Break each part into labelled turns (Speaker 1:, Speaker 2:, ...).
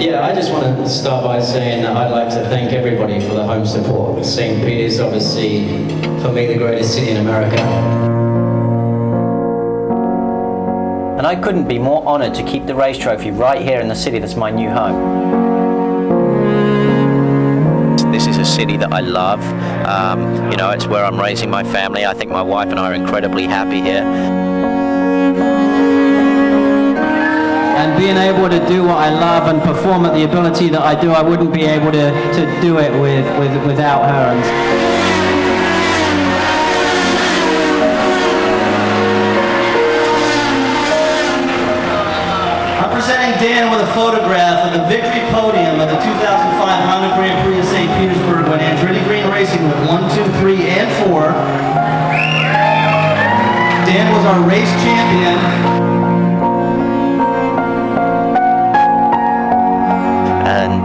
Speaker 1: Yeah, I just want to start by saying that I'd like to thank everybody for the home support. St. Peter's, obviously, for me, the greatest city in America.
Speaker 2: And I couldn't be more honoured to keep the race trophy right here in the city that's my new home. This is a city that I love. Um, you know, it's where I'm raising my family. I think my wife and I are incredibly happy here.
Speaker 3: Being able to do what I love and perform at the ability that I do, I wouldn't be able to, to do it with, with, without her. And
Speaker 4: I'm presenting Dan with a photograph of the victory podium of the 2005 Honda Grand Prix of St. Petersburg when Andretti Green Racing went 1, 2, 3, and 4. Dan was our race champion.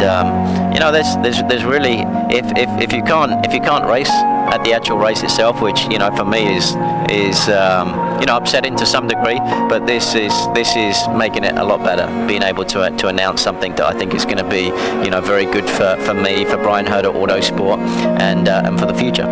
Speaker 2: Um, you know there's there's there's really if, if, if you can't if you can't race at the actual race itself which you know for me is is um, you know upsetting to some degree but this is this is making it a lot better being able to to announce something that I think is going to be you know very good for, for me for Bryan Herta Autosport and uh, and for the future.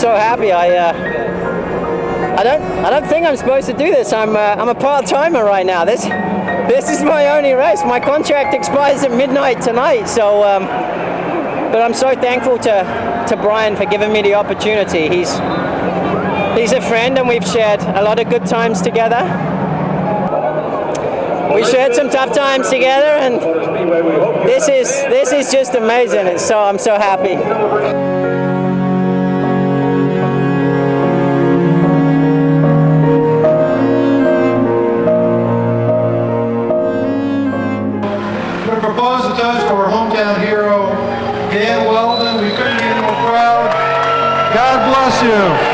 Speaker 5: So happy. I uh, I don't I don't think I'm supposed to do this. I'm uh, I'm a part timer right now. This this is my only race. My contract expires at midnight tonight. So, um, but I'm so thankful to to Bryan for giving me the opportunity. He's he's a friend, and we've shared a lot of good times together. We shared some tough times together, and this is this is just amazing. It's so I'm so happy.
Speaker 6: Toast to our hometown hero, Dan Wheldon. We couldn't him more proud. God bless you.